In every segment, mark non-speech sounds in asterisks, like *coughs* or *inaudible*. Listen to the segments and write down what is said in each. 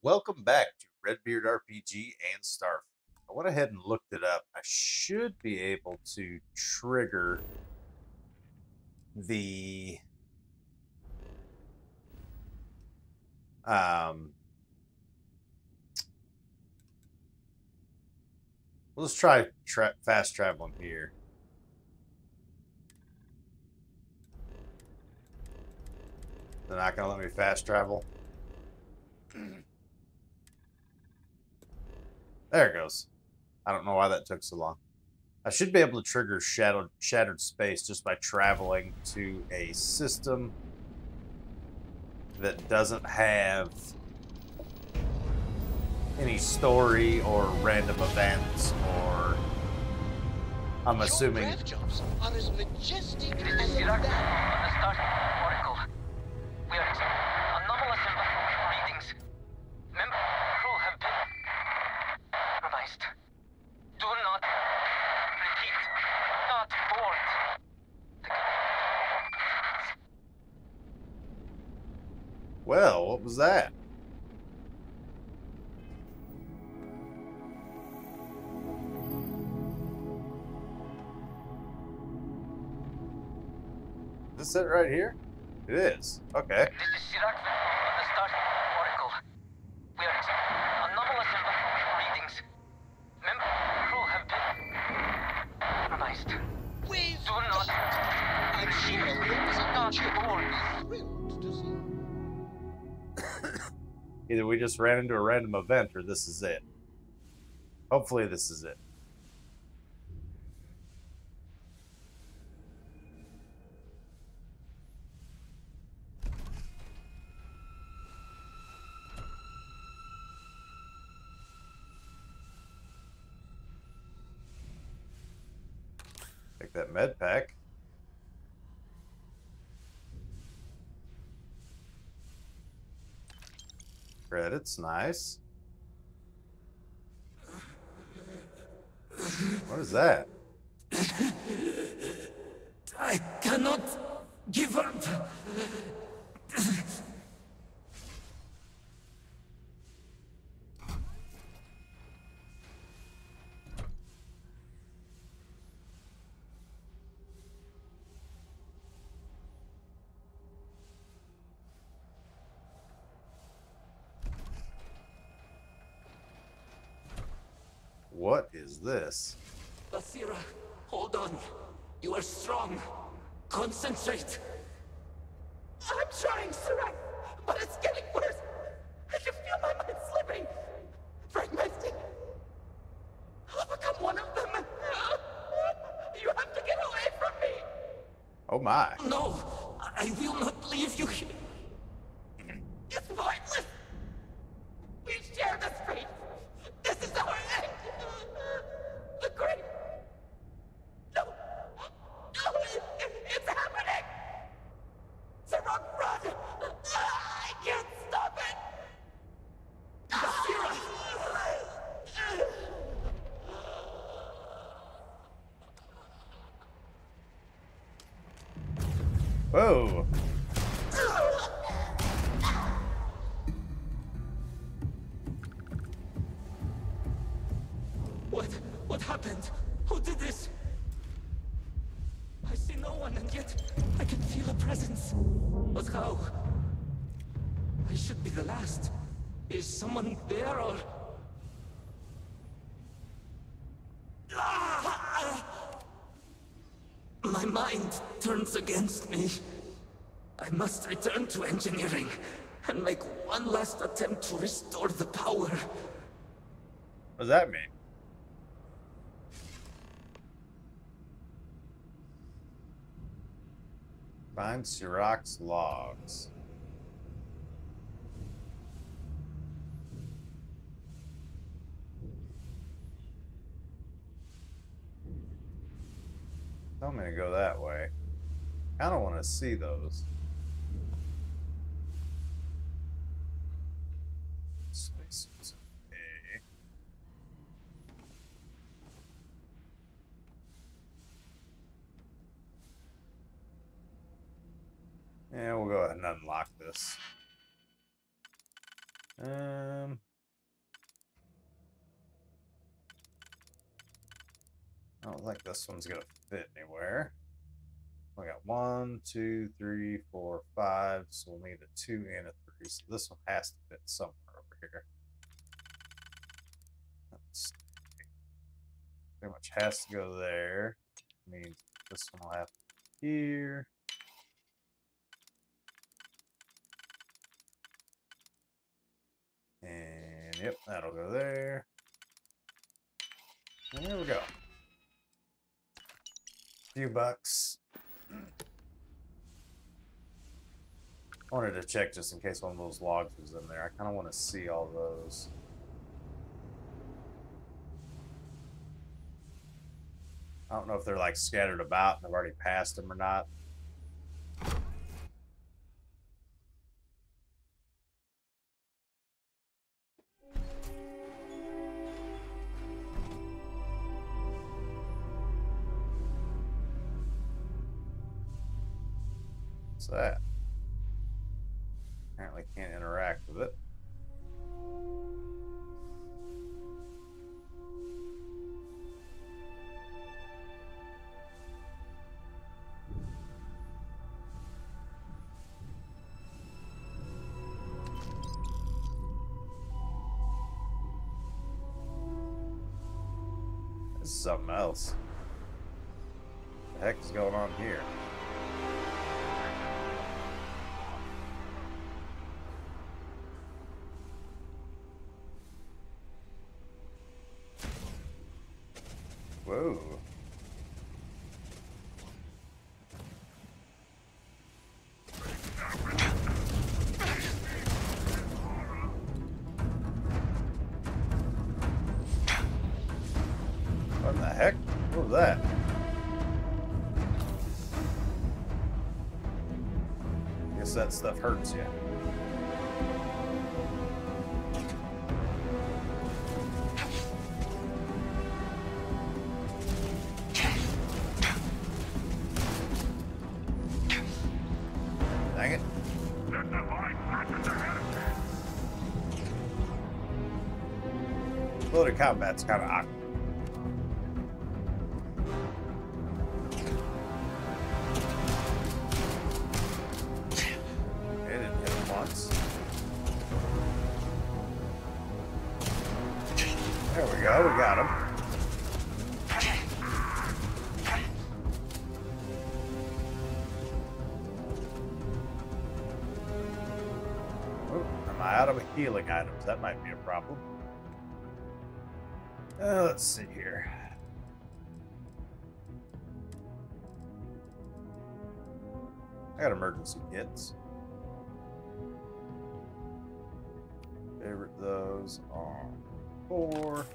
Welcome back to Redbeard RPG and Starfield. I went ahead and looked it up. I should be able to trigger the um let's try tra fast traveling here. They're not gonna let me fast travel. *clears throat* There it goes. I don't know why that took so long. I should be able to trigger shattered, shattered space just by traveling to a system that doesn't have any story or random events or I'm Your assuming grave jobs are as majestic It as is Sirac, that. the Star Oracle. We are anomalous in baffled readings. Member crew have been compromised. Do not repeat. Not board. Well, what was that? Is this it right here? It is. Okay. Either we just ran into a random event or this is it. Hopefully this is it. Credits, nice. What is that? I cannot give up. This? Basira, hold on. You are strong. Concentrate. I'm trying, Sirak, but it's getting worse. I can feel my mind slipping. Fragmenting. I'll become one of them. You have to get away from me. Oh my. No, I will not leave you here. It's pointless. We share this fate. This is our end. The great. No. No, it, it's happening. Sarok, run. I can't stop it. Basira. Whoa. Against me. I must return to engineering and make one last attempt to restore the power. What does that mean? Find Sirach's logs. Me to go that way. I don't want to see those. Spacesuits. Okay. Yeah, we'll go ahead and unlock this. Um. I don't think this one's gonna fit anywhere. We got one, two, three, four, five. So we'll need a two and a three. So this one has to fit somewhere over here. Let's see. Pretty much has to go there. Means this one will have here. And yep, that'll go there. And there we go. A Few bucks. Wanted to check just in case one of those logs was in there. I kind of want to see all those. I don't know if they're like scattered about and I've already passed them or not. What's that? Apparently can't interact with it. This is something else. What the heck is going on here? Guess that stuff hurts you. Combat's kind of awkward. Items? That might be a problem. Uh, let's see here. I got emergency kits. Favorite those on four.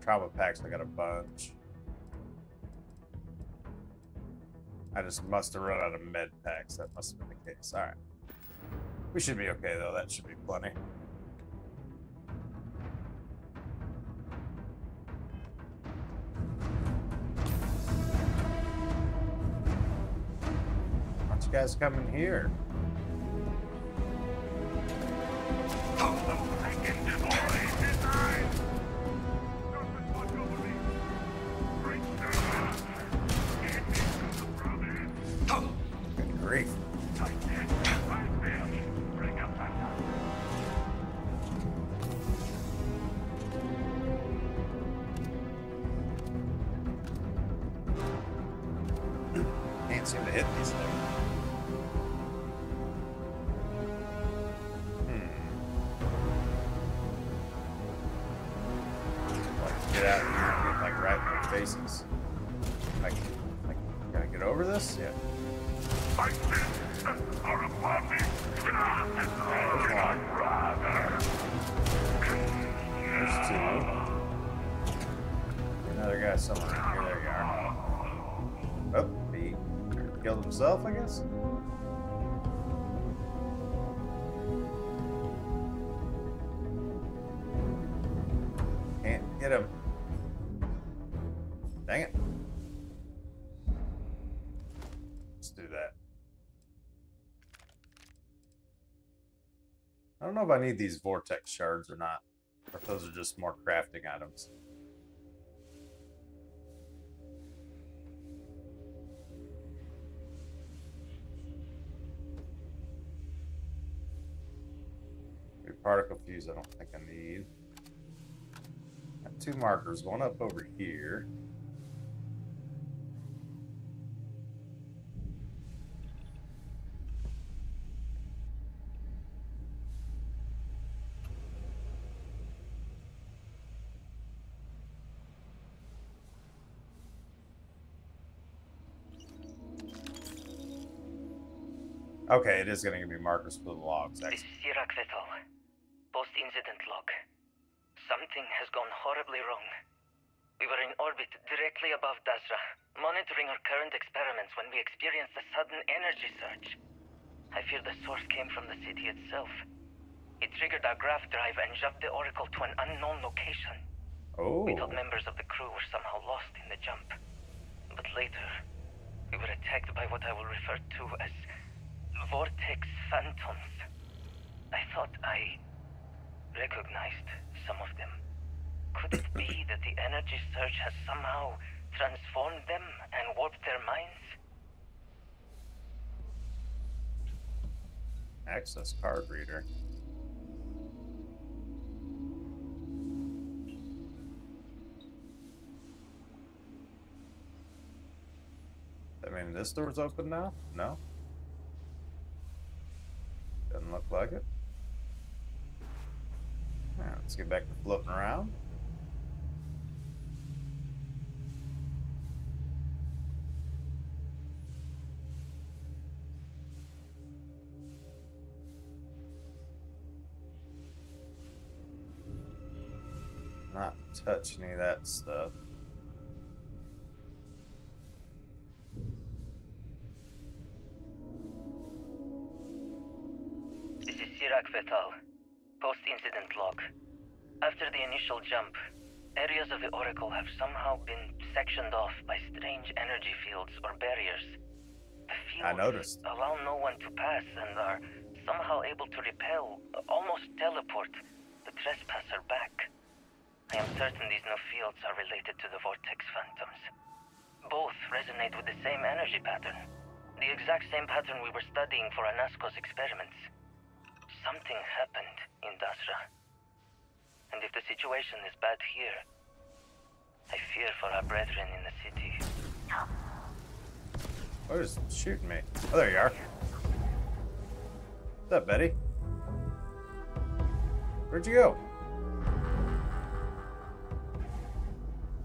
Trauma packs, I got a bunch. I just must have run out of med packs. That must have been the case. Alright. We should be okay though. That should be plenty. Why don't you guys come in here? Guy somewhere in here. There you are. Oh, he killed himself, I guess? Can't hit him. Dang it. Let's do that. I don't know if I need these vortex shards or not. Or if those are just more crafting items. I don't think I need. Got two markers, one up over here. Okay, it is going to give me markers for the logs. This is Sirach Vethal. Post-incident log. Something has gone horribly wrong. We were in orbit directly above Dazra, monitoring our current experiments when we experienced a sudden energy surge. I fear the source came from the city itself. It triggered our grav drive and jumped the Oracle to an unknown location. Oh, We thought oh. members of the crew were somehow lost in the jump. But later, we were attacked by what I will refer to as vortex phantoms. I thought I recognized some of them. Could it be *coughs* that the energy surge has somehow transformed them and warped their minds? access card reader. I mean, this door's open now? No? Doesn't look like it. Yeah, let's get back to floating around. Not touch any of that stuff. Noticed. allow no one to pass and are somehow able to repel, almost teleport, the trespasser back. I am certain these new fields are related to the Vortex Phantoms. Both resonate with the same energy pattern. The exact same pattern we were studying for Anasko's experiments. Something happened in Dazra. And if the situation is bad here, I fear for our brethren in the city. Oh, just shooting me. Oh, there you are. What's up, Betty? Where'd you go?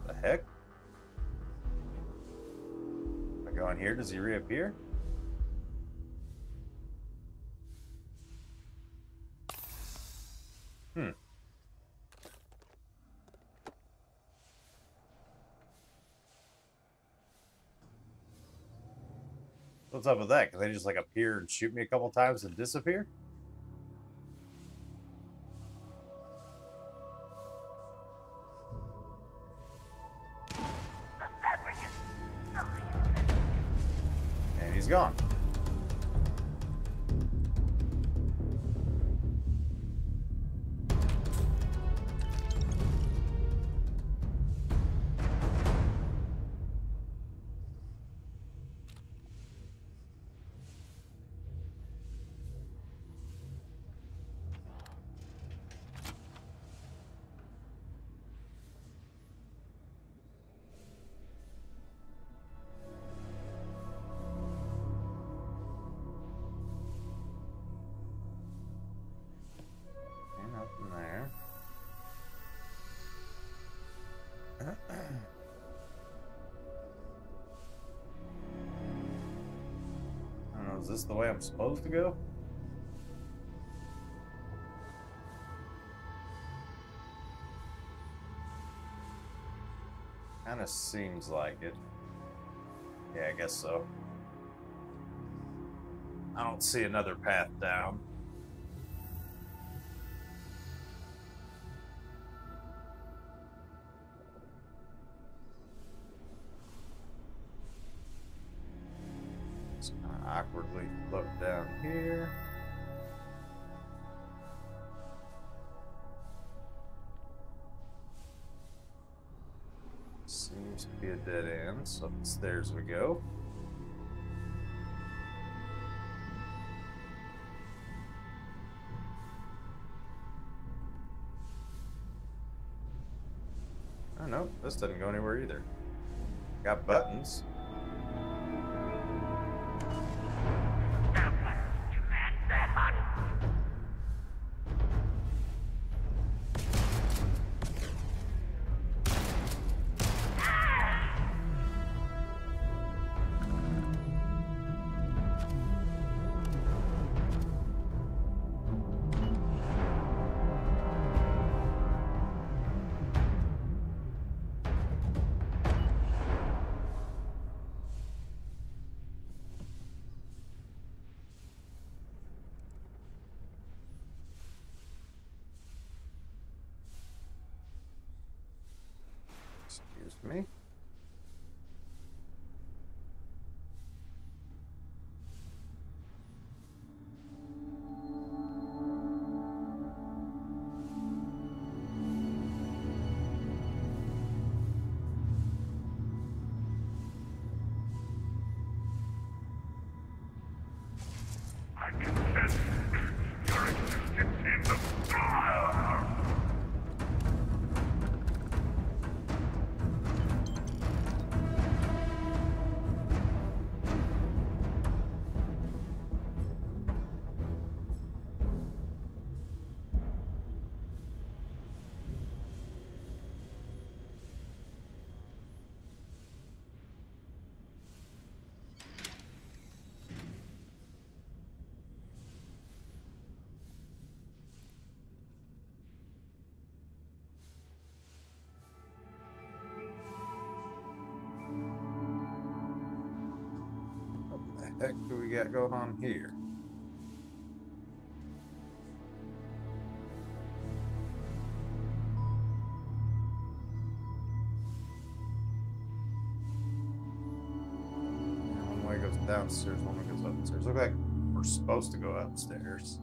The heck? I go in here, does he reappear? Hmm. What's up with that? Can they just like appear and shoot me a couple times and disappear? Know, is this the way I'm supposed to go? Kinda seems like it. Yeah, I guess so. I don't see another path down. here. Seems to be a dead end, so upstairs we go. Oh no, this doesn't go anywhere either. Got buttons. Excuse me. Heck do we got going on here? One way goes downstairs, one way goes upstairs. Look like we're supposed to go upstairs.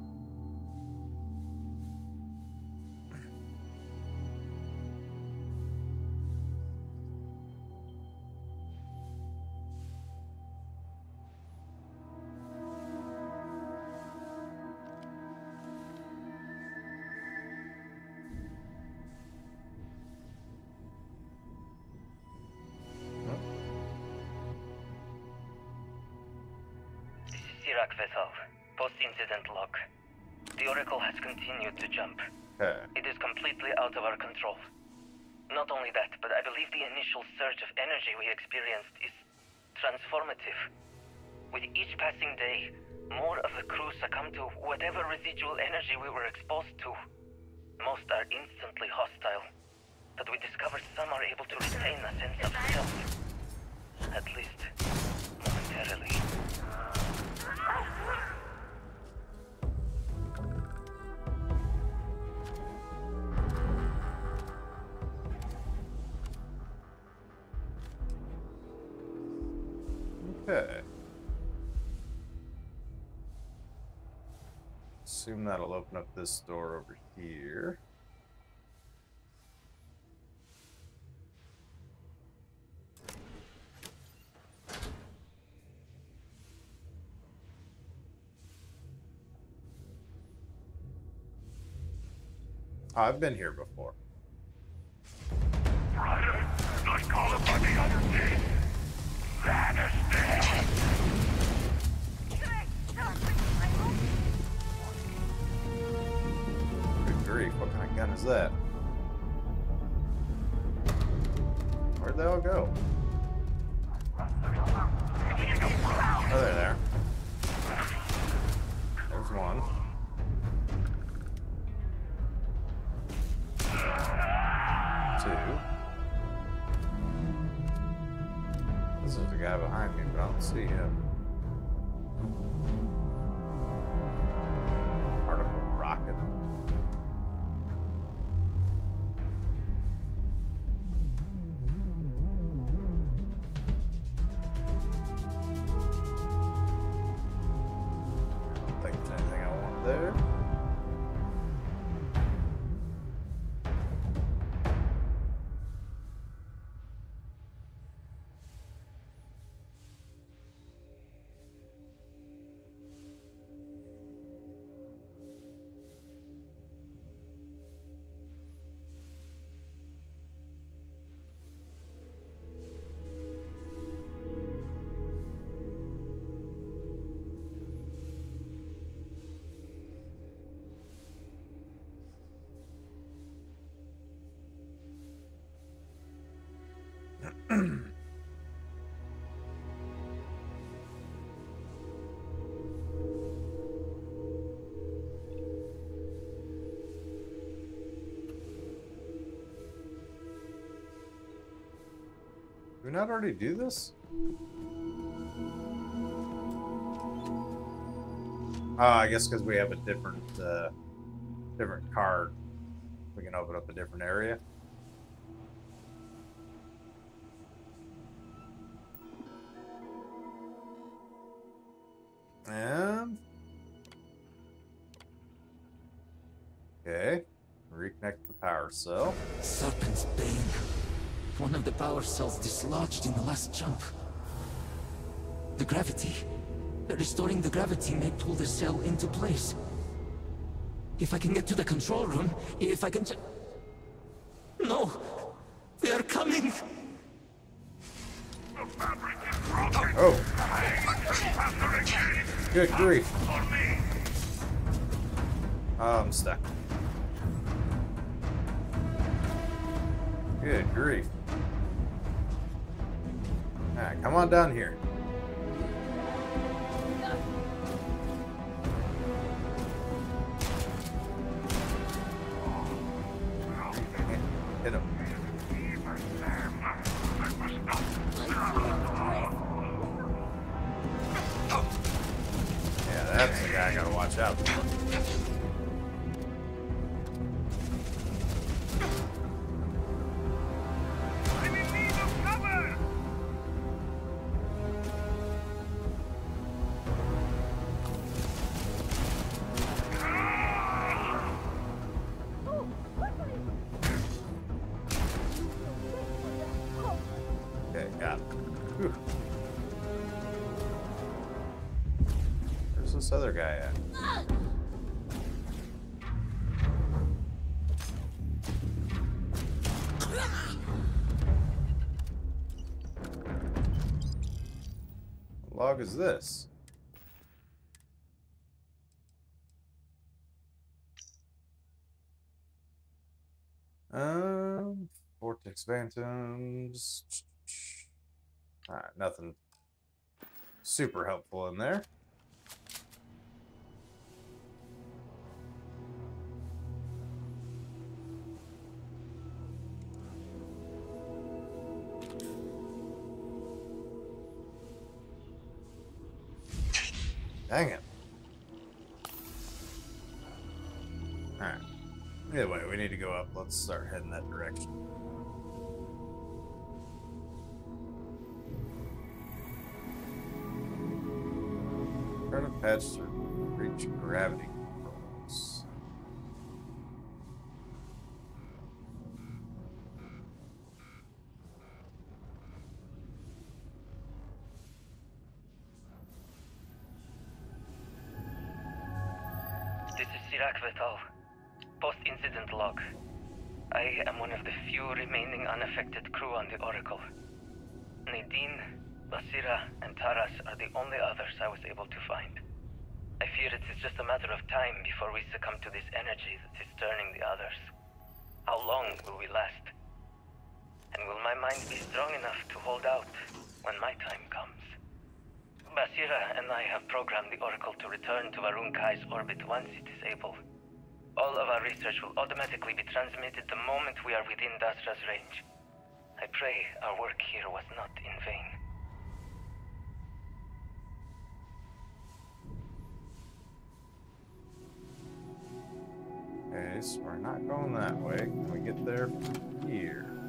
Sirach Vethal. Post-incident log. The Oracle has continued to jump. Okay. It is completely out of our control. Not only that, but I believe the initial surge of energy we experienced is transformative. With each passing day, more of the crew succumb to whatever residual energy we were exposed to. Most are instantly hostile, but we discovered some are able to retain a sense of self. At least, momentarily. Okay. Assume that'll open up this door over here. I've been here before. Good is that? Where'd they all go? We not already do this? Oh, I guess because we have a different, uh, different card. We can open up a different area. And okay, reconnect the power cell. One of the power cells dislodged in the last jump. The gravity. Restoring the gravity may pull the cell into place. If I can get to the control room, if I can No! They are coming! Oh, good grief! Oh, I'm stuck. Good grief! All right, come on down here. Hit him. Yeah, that's the guy I gotta watch out for. This other guy at? Log is this? Um, Vortex Phantoms. Alright, nothing super helpful in there. Dang it. Alright. Either way, we need to go up. Let's start heading that direction. Try to patch to reach gravity Vethal. Post-incident log. I am one of the few remaining unaffected crew on the Oracle. Nadine, Basira, and Taras are the only others I was able to find. I fear it is just a matter of time before we succumb to this energy that is turning the others. How long will we last? And will my mind be strong enough to hold out when my time comes? Basira and I have programmed the Oracle to return to Va'ruun'kai's orbit once it is able. All of our research will automatically be transmitted the moment we are within Dazra's range. I pray our work here was not in vain. Okay, so we're not going that way. Can we get there from here?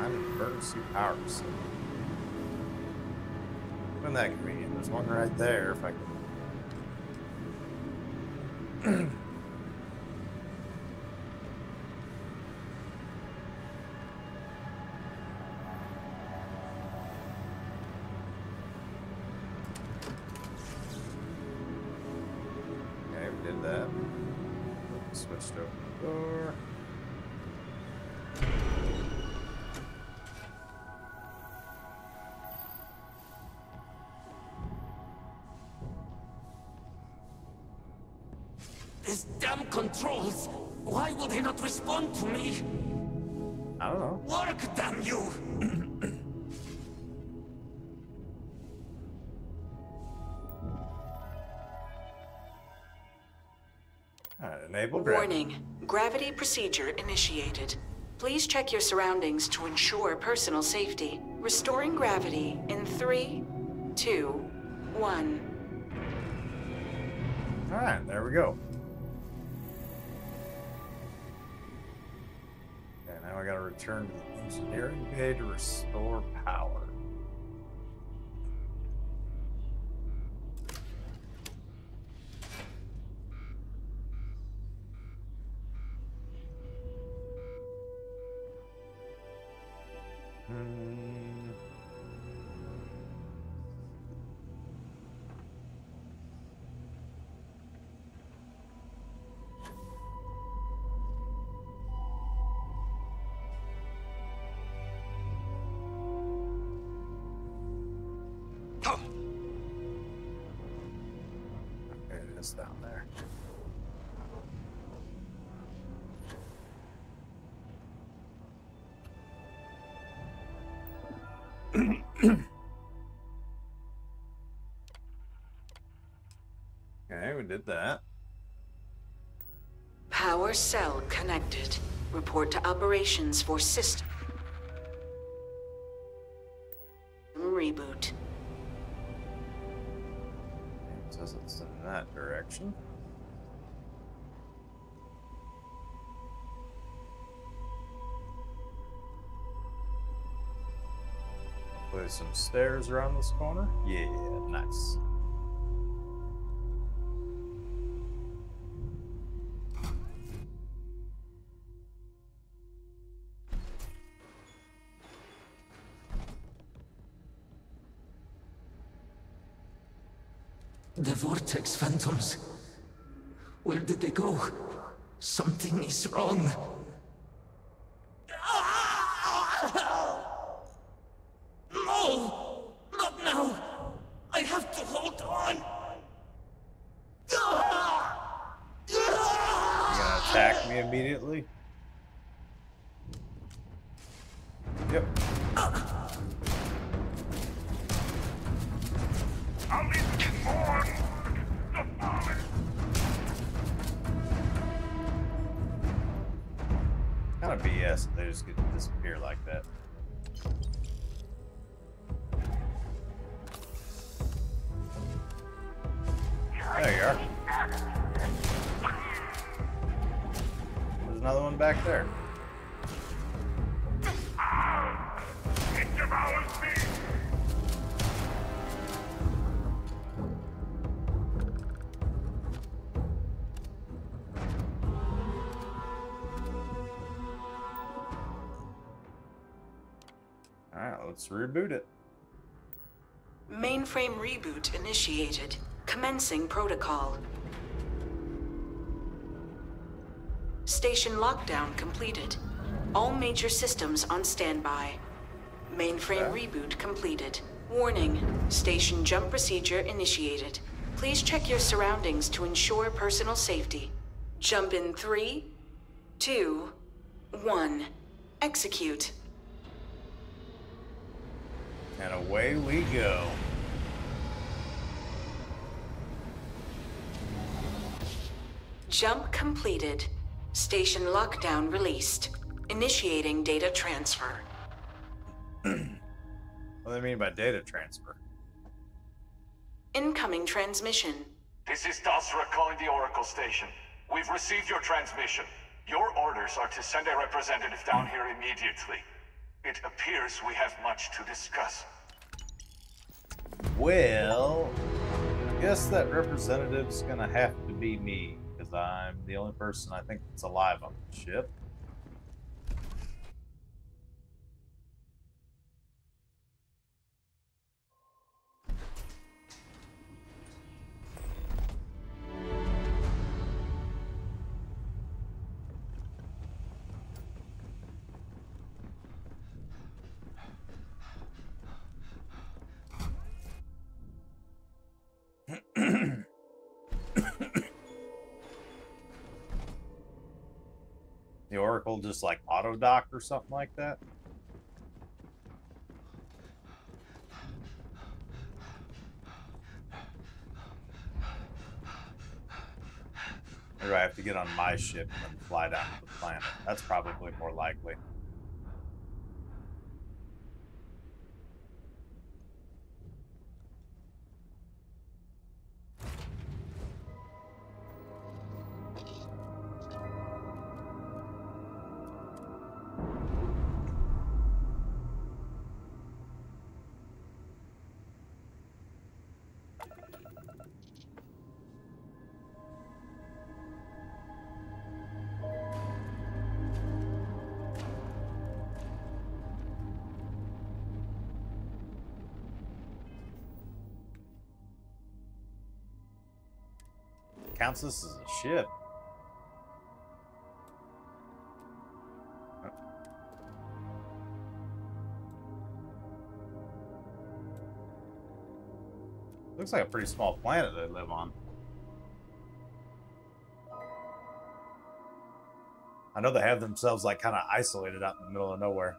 Find an emergency power facility. Isn't that convenient? There's one right there if I can *clears throat* Why will they not respond to me? I don't know. Work, damn you! Alright, *clears throat* uh, enable gravity. Warning. Gravity procedure initiated. Please check your surroundings to ensure personal safety. Restoring gravity in three, two, one. Alright, there we go. Now I gotta return to the engineering bay to restore power. *clears throat* Okay, we did that. Power cell connected. Report to operations for system. Reboot. It says it's in that direction. Hopefully some stairs around this corner. Yeah, nice. The Vortex Phantoms. Where did they go? Something is wrong. Back there. Alright, let's reboot it. Mainframe reboot initiated. Commencing protocol. Station lockdown completed. All major systems on standby. Mainframe Okay. reboot completed. Warning. Station jump procedure initiated. Please check your surroundings to ensure personal safety. Jump in three, two, one. Execute. And away we go. Jump completed. Station lockdown released. Initiating data transfer. What do they mean by data transfer? Incoming transmission. This is Dazra calling the Oracle station. We've received your transmission. Your orders are to send a representative down here immediately. It appears we have much to discuss. Well, I guess that representative's gonna have to be me, because I'm the only person I think that's alive on the ship. Just like auto dock or something like that? Or I have to get on my ship and fly down to the planet? That's probably more likely. This as a ship. Looks like a pretty small planet they live on. I know they have themselves like kind of isolated out in the middle of nowhere.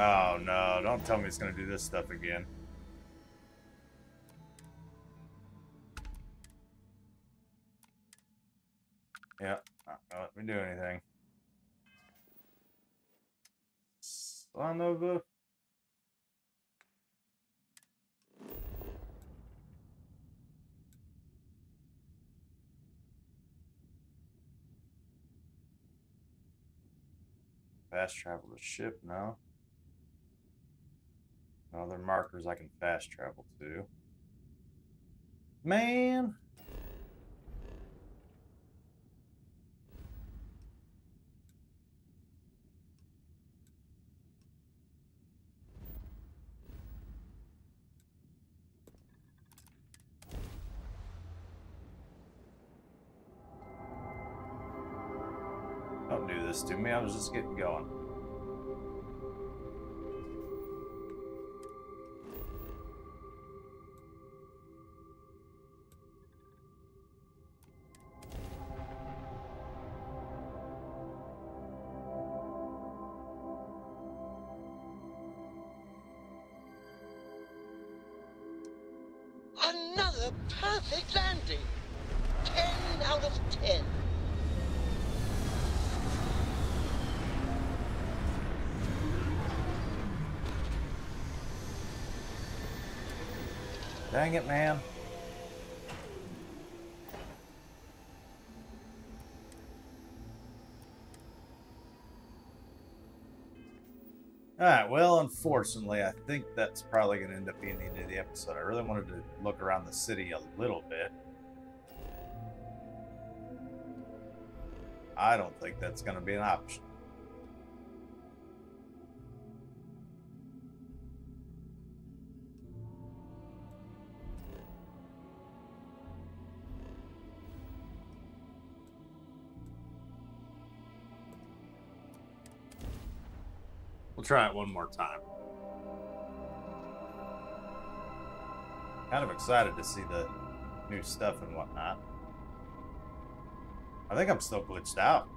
Oh no, don't tell me it's gonna do this stuff again. Yeah, not gonna let me do anything. Son of a... Fast travel the ship now. Other markers I can fast travel to. Man. Don't do this to me. I was just getting going. Another perfect landing. Ten out of ten. Dang it, man. Alright, well, unfortunately, I think that's probably going to end up being the end of the episode. I really wanted to look around the city a little bit. I don't think that's going to be an option. We'll try it one more time. Kind of excited to see the new stuff and whatnot. I think I'm still glitched out.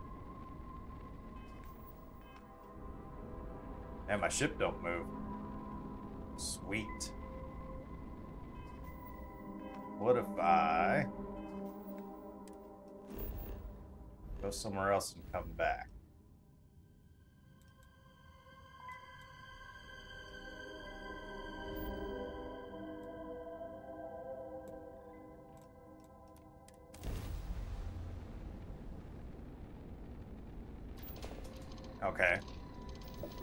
And my ship don't move. Sweet. What if I go somewhere else and come back?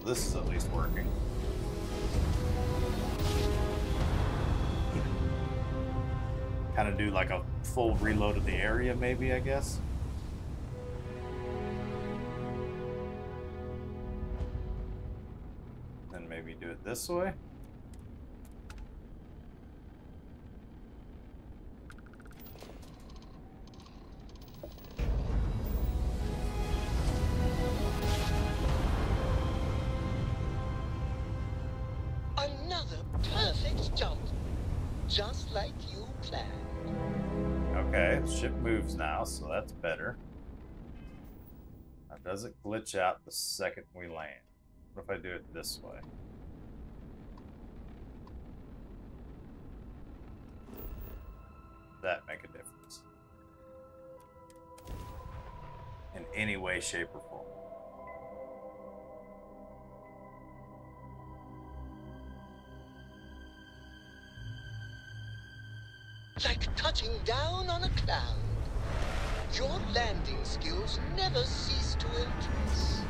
This is at least working. Kind of do like a full reload of the area, maybe, I guess. Then maybe do it this way. Jump. Just like you planned. Okay, ship moves now, so that's better. Now, does it glitch out the second we land? What if I do it this way? That make a difference. In any way, shape, or form. Like touching down on a cloud. Your landing skills never cease to impress.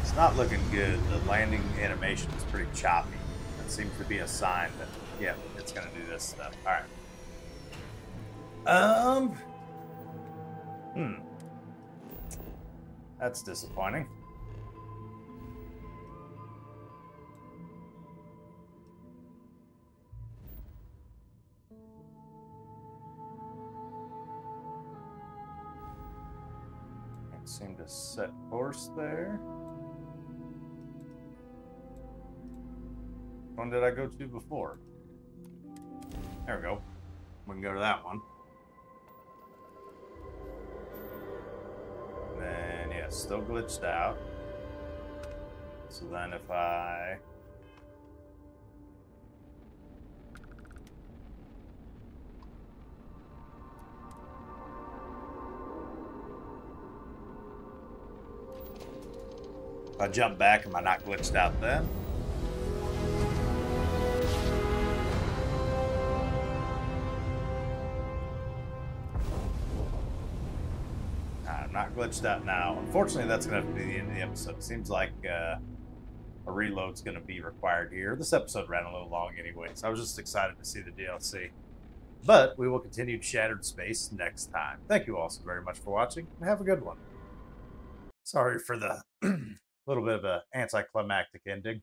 It's not looking good. The landing animation is pretty choppy. That seems to be a sign that, yeah, it's going to do this stuff. All right. Um. Hmm. That's disappointing. Seem to set course there. One did I go to before? There we go. We can go to that one. Then, yeah, still glitched out. So then if I... If I jump back, am I not glitched out then? I'm not glitched out now. Unfortunately, that's going to be the end of the episode. Seems like uh, a reload's going to be required here. This episode ran a little long anyway, so I was just excited to see the DLC. But we will continue Shattered Space next time. Thank you all so very much for watching, and have a good one. Sorry for the *clears throat* little bit of a anticlimactic ending.